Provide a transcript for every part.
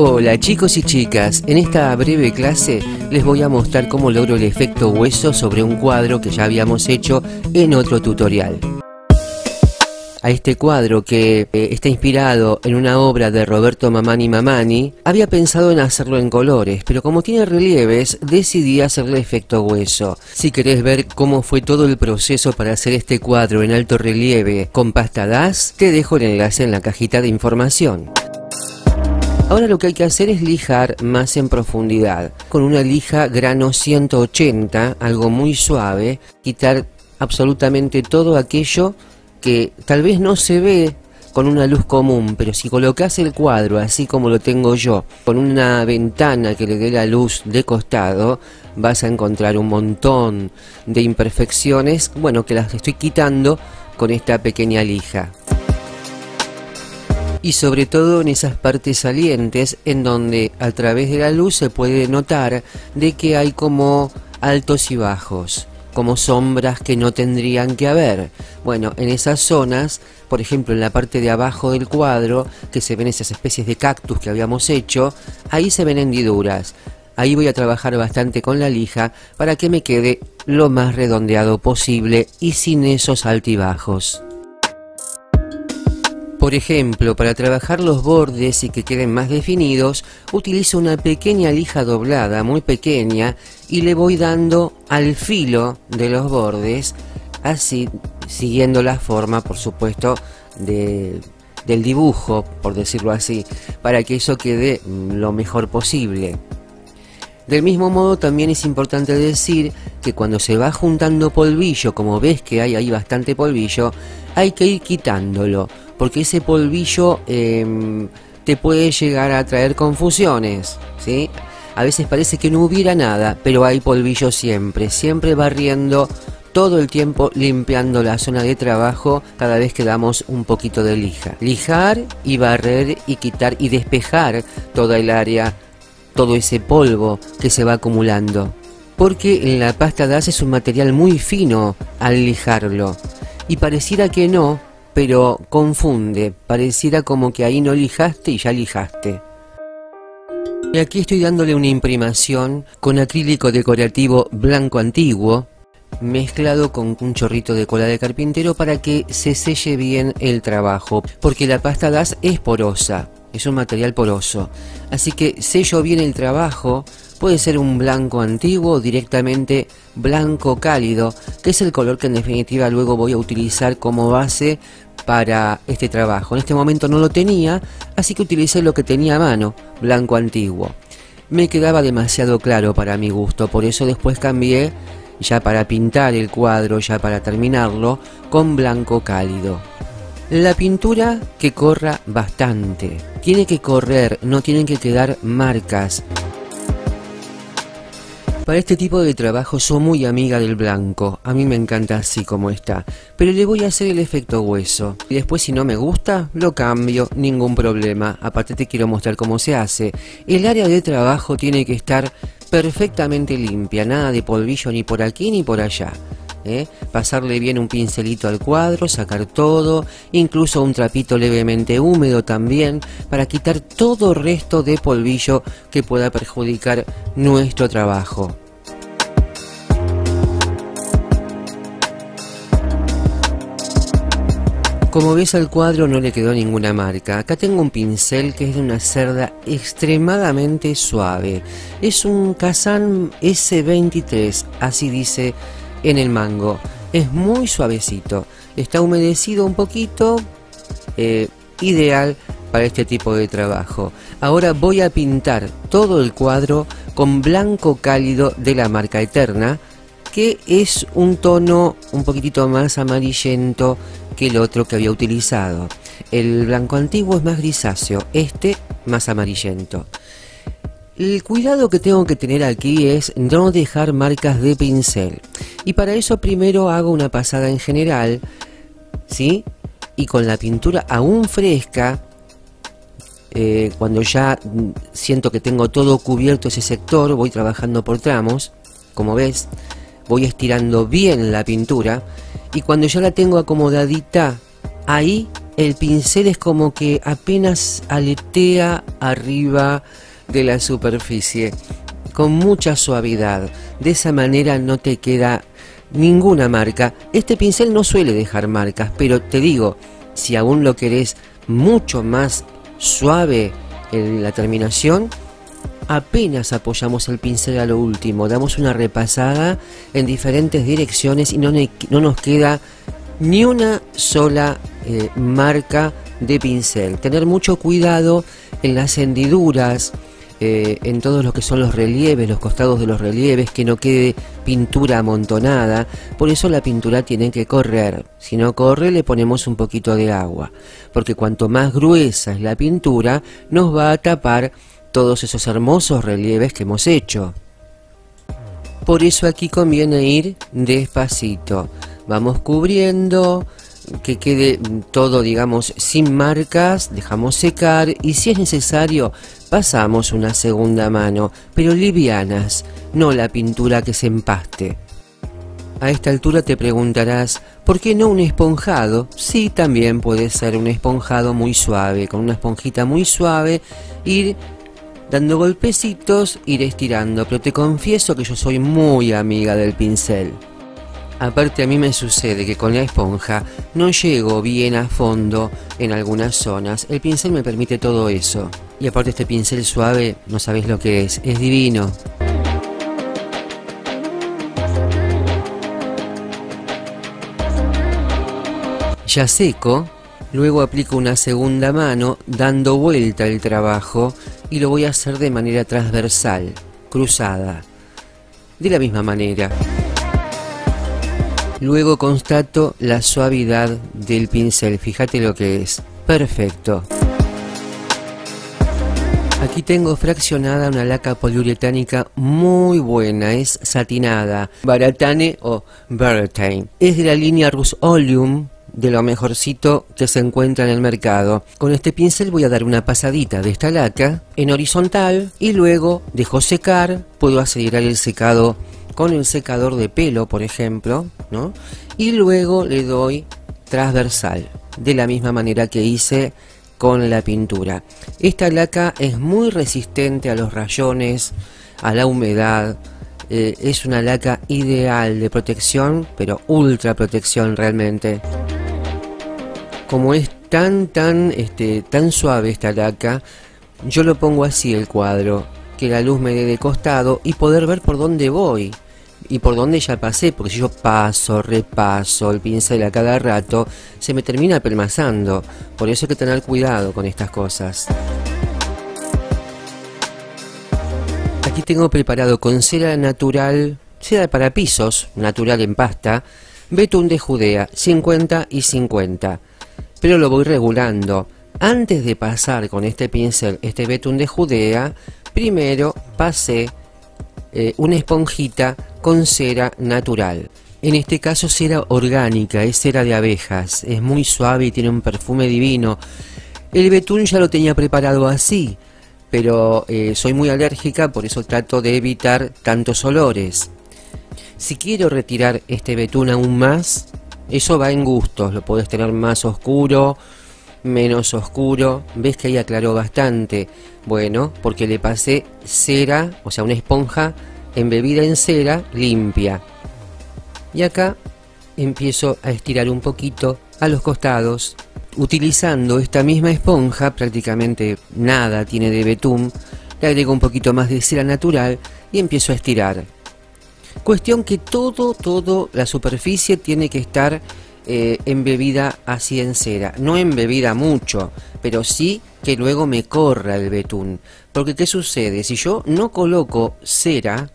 Hola chicos y chicas, en esta breve clase les voy a mostrar cómo logro el efecto hueso sobre un cuadro que ya habíamos hecho en otro tutorial. A este cuadro que eh, está inspirado en una obra de Roberto Mamani Mamani, había pensado en hacerlo en colores, pero como tiene relieves, decidí hacerle efecto hueso. Si querés ver cómo fue todo el proceso para hacer este cuadro en alto relieve con pasta DAS, te dejo el enlace en la cajita de información. Ahora lo que hay que hacer es lijar más en profundidad. Con una lija grano 180, algo muy suave, quitar absolutamente todo aquello que tal vez no se ve con una luz común, pero si colocas el cuadro así como lo tengo yo, con una ventana que le dé la luz de costado, vas a encontrar un montón de imperfecciones, bueno, que las estoy quitando con esta pequeña lija y sobre todo en esas partes salientes en donde a través de la luz se puede notar de que hay como altos y bajos, como sombras que no tendrían que haber. Bueno, en esas zonas, por ejemplo en la parte de abajo del cuadro, que se ven esas especies de cactus que habíamos hecho, ahí se ven hendiduras. Ahí voy a trabajar bastante con la lija para que me quede lo más redondeado posible y sin esos altibajos. Por ejemplo, para trabajar los bordes y que queden más definidos, utilizo una pequeña lija doblada, muy pequeña, y le voy dando al filo de los bordes, así siguiendo la forma, por supuesto, del dibujo, por decirlo así, para que eso quede lo mejor posible. Del mismo modo también es importante decir que cuando se va juntando polvillo, como ves que hay ahí bastante polvillo, hay que ir quitándolo, porque ese polvillo em, te puede llegar a traer confusiones, ¿sí? A veces parece que no hubiera nada, pero hay polvillo siempre, siempre barriendo todo el tiempo limpiando la zona de trabajo cada vez que damos un poquito de lija. Lijar y barrer y quitar y despejar toda el área todo ese polvo que se va acumulando. Porque la pasta DAS es un material muy fino al lijarlo. Y pareciera que no, pero confunde. Pareciera como que ahí no lijaste y ya lijaste. Y aquí estoy dándole una imprimación con acrílico decorativo blanco antiguo, mezclado con un chorrito de cola de carpintero para que se selle bien el trabajo, porque la pasta DAS es porosa es un material poroso. Así que sello bien el trabajo, puede ser un blanco antiguo o directamente blanco cálido, que es el color que en definitiva luego voy a utilizar como base para este trabajo. En este momento no lo tenía, así que utilicé lo que tenía a mano, blanco antiguo. Me quedaba demasiado claro para mi gusto, por eso después cambié ya para pintar el cuadro, ya para terminarlo, con blanco cálido. La pintura que corra bastante. Tiene que correr, no tienen que quedar marcas. Para este tipo de trabajo soy muy amiga del blanco, a mí me encanta así como está, pero le voy a hacer el efecto hueso. Y después si no me gusta, lo cambio, ningún problema. Aparte te quiero mostrar cómo se hace. El área de trabajo tiene que estar perfectamente limpia, nada de polvillo ni por aquí ni por allá. ¿Eh? pasarle bien un pincelito al cuadro, sacar todo, incluso un trapito levemente húmedo también, para quitar todo resto de polvillo que pueda perjudicar nuestro trabajo. Como ves al cuadro no le quedó ninguna marca. Acá tengo un pincel que es de una cerda extremadamente suave. Es un Kazan S23, así dice en el mango. Es muy suavecito, está humedecido un poquito, eh, ideal para este tipo de trabajo. Ahora voy a pintar todo el cuadro con blanco cálido de la marca Eterna, que es un tono un poquitito más amarillento que el otro que había utilizado. El blanco antiguo es más grisáceo, este más amarillento. El cuidado que tengo que tener aquí es no dejar marcas de pincel. Y para eso primero hago una pasada en general, ¿sí? Y con la pintura aún fresca, eh, cuando ya siento que tengo todo cubierto ese sector, voy trabajando por tramos, como ves, voy estirando bien la pintura y cuando ya la tengo acomodadita ahí el pincel es como que apenas aletea arriba de la superficie con mucha suavidad. De esa manera no te queda ninguna marca. Este pincel no suele dejar marcas, pero te digo, si aún lo querés mucho más suave en la terminación, apenas apoyamos el pincel a lo último, damos una repasada en diferentes direcciones y no, no nos queda ni una sola eh, marca de pincel. Tener mucho cuidado en las hendiduras, eh, en todos lo que son los relieves, los costados de los relieves, que no quede pintura amontonada. Por eso la pintura tiene que correr. Si no corre, le ponemos un poquito de agua. Porque cuanto más gruesa es la pintura, nos va a tapar todos esos hermosos relieves que hemos hecho. Por eso aquí conviene ir despacito. Vamos cubriendo, que quede todo, digamos, sin marcas, dejamos secar y si es necesario pasamos una segunda mano, pero livianas, no la pintura que se empaste. A esta altura te preguntarás, ¿por qué no un esponjado? Sí, también puede ser un esponjado muy suave, con una esponjita muy suave, ir dando golpecitos, ir estirando, pero te confieso que yo soy muy amiga del pincel. Aparte a mí me sucede que con la esponja no llego bien a fondo en algunas zonas. El pincel me permite todo eso. Y aparte este pincel suave, no sabéis lo que es, es divino. Ya seco, luego aplico una segunda mano dando vuelta el trabajo y lo voy a hacer de manera transversal, cruzada. De la misma manera. Luego constato la suavidad del pincel, fíjate lo que es. Perfecto. Aquí tengo fraccionada una laca poliuretánica muy buena, es satinada, Baratane o Bertain. Es de la línea Rus-Oleum, de lo mejorcito que se encuentra en el mercado. Con este pincel voy a dar una pasadita de esta laca en horizontal y luego dejo secar, puedo acelerar el secado con el secador de pelo, por ejemplo, ¿no? Y luego le doy transversal, de la misma manera que hice con la pintura. Esta laca es muy resistente a los rayones, a la humedad, eh, es una laca ideal de protección, pero ultra protección realmente. Como es tan, tan, este, tan suave esta laca, yo lo pongo así el cuadro, que la luz me dé de costado y poder ver por dónde voy y por donde ya pasé, porque si yo paso, repaso el pincel a cada rato, se me termina pelmazando. Por eso hay que tener cuidado con estas cosas. Aquí tengo preparado con cera natural, cera para pisos, natural en pasta, betún de Judea, 50 y 50. Pero lo voy regulando. Antes de pasar con este pincel, este betún de Judea, primero pasé eh, una esponjita con cera natural. En este caso cera orgánica, es cera de abejas, es muy suave y tiene un perfume divino. El betún ya lo tenía preparado así, pero eh, soy muy alérgica, por eso trato de evitar tantos olores. Si quiero retirar este betún aún más, eso va en gustos, lo puedes tener más oscuro, menos oscuro, ves que ahí aclaró bastante. Bueno, porque le pasé cera, o sea, una esponja embebida en cera limpia. Y acá empiezo a estirar un poquito a los costados, utilizando esta misma esponja, prácticamente nada tiene de betún, le agrego un poquito más de cera natural y empiezo a estirar. Cuestión que todo, todo la superficie tiene que estar eh, embebida así en cera. No embebida mucho, pero sí que luego me corra el betún. Porque ¿qué sucede? Si yo no coloco cera,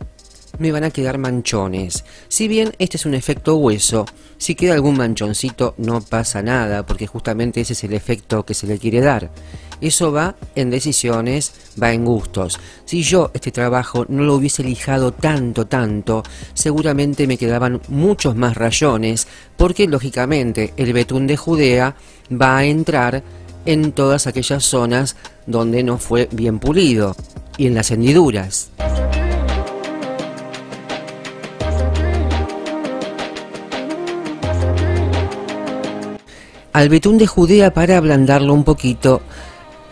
me van a quedar manchones. Si bien este es un efecto hueso, si queda algún manchoncito no pasa nada, porque justamente ese es el efecto que se le quiere dar. Eso va en decisiones, va en gustos. Si yo este trabajo no lo hubiese lijado tanto, tanto, seguramente me quedaban muchos más rayones, porque lógicamente el betún de Judea va a entrar en todas aquellas zonas donde no fue bien pulido y en las hendiduras. Al betún de Judea para ablandarlo un poquito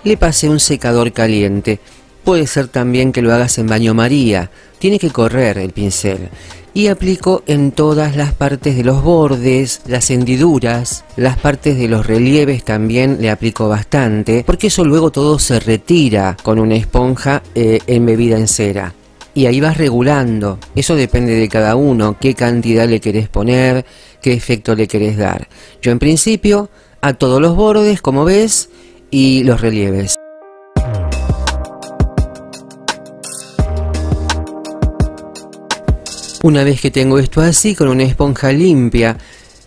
le pasé un secador caliente. Puede ser también que lo hagas en baño María. Tiene que correr el pincel. Y aplico en todas las partes de los bordes, las hendiduras, las partes de los relieves también le aplico bastante, porque eso luego todo se retira con una esponja eh, embebida en cera. Y ahí vas regulando. Eso depende de cada uno, qué cantidad le querés poner, qué efecto le querés dar. Yo en principio a todos los bordes, como ves, y los relieves. Una vez que tengo esto así, con una esponja limpia,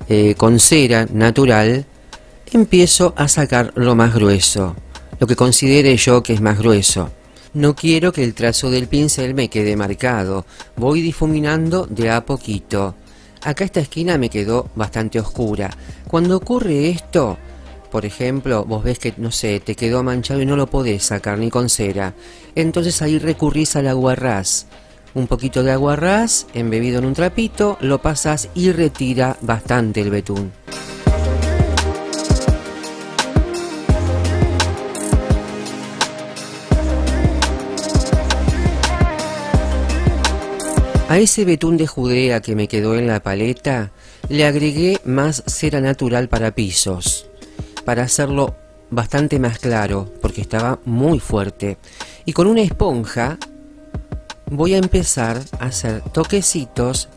eh, con cera natural, empiezo a sacar lo más grueso, lo que considere yo que es más grueso. No quiero que el trazo del pincel me quede marcado, voy difuminando de a poquito. Acá esta esquina me quedó bastante oscura. Cuando ocurre esto, por ejemplo, vos ves que, no sé, te quedó manchado y no lo podés sacar ni con cera. Entonces ahí recurrís al aguarrás. Un poquito de aguarrás embebido en un trapito, lo pasas y retira bastante el betún. A ese betún de Judea que me quedó en la paleta, le agregué más cera natural para pisos para hacerlo bastante más claro, porque estaba muy fuerte. Y con una esponja voy a empezar a hacer toquecitos,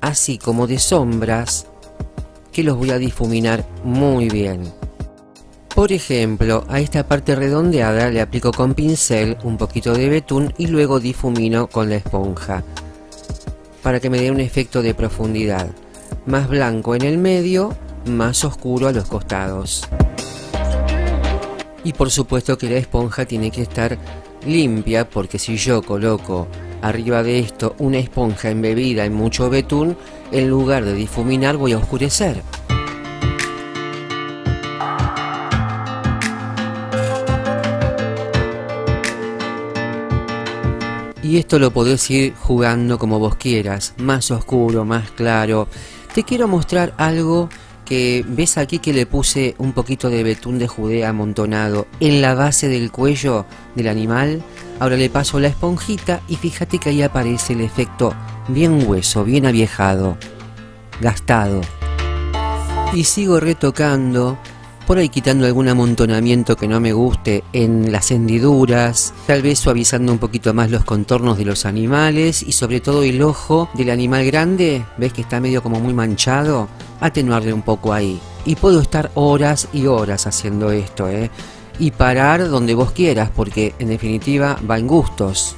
así como de sombras, que los voy a difuminar muy bien. Por ejemplo, a esta parte redondeada le aplico con pincel un poquito de betún y luego difumino con la esponja, para que me dé un efecto de profundidad. Más blanco en el medio, más oscuro a los costados. Y por supuesto que la esponja tiene que estar limpia porque si yo coloco arriba de esto una esponja embebida en mucho betún, en lugar de difuminar voy a oscurecer. Y esto lo podés ir jugando como vos quieras, más oscuro, más claro. Te quiero mostrar algo que ves aquí que le puse un poquito de betún de Judea amontonado en la base del cuello del animal. Ahora le paso la esponjita y fíjate que ahí aparece el efecto bien hueso, bien aviejado, gastado. Y sigo retocando por ahí quitando algún amontonamiento que no me guste en las hendiduras, tal vez suavizando un poquito más los contornos de los animales y sobre todo el ojo del animal grande, ves que está medio como muy manchado, atenuarle un poco ahí. Y puedo estar horas y horas haciendo esto, ¿eh? Y parar donde vos quieras, porque en definitiva va en gustos.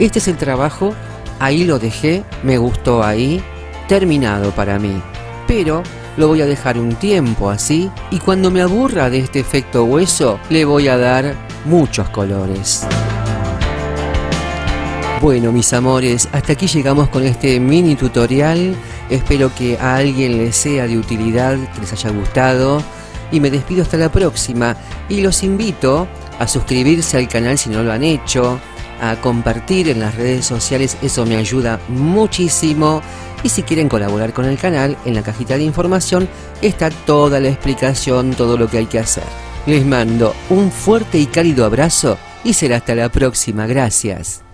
Este es el trabajo, ahí lo dejé, me gustó ahí, terminado para mí. Pero lo voy a dejar un tiempo así y cuando me aburra de este efecto hueso le voy a dar muchos colores. Bueno mis amores, hasta aquí llegamos con este mini tutorial. Espero que a alguien les sea de utilidad, que les haya gustado. Y me despido hasta la próxima. Y los invito a suscribirse al canal si no lo han hecho, a compartir en las redes sociales, eso me ayuda muchísimo. Y si quieren colaborar con el canal, en la cajita de información está toda la explicación, todo lo que hay que hacer. Les mando un fuerte y cálido abrazo y será hasta la próxima. Gracias.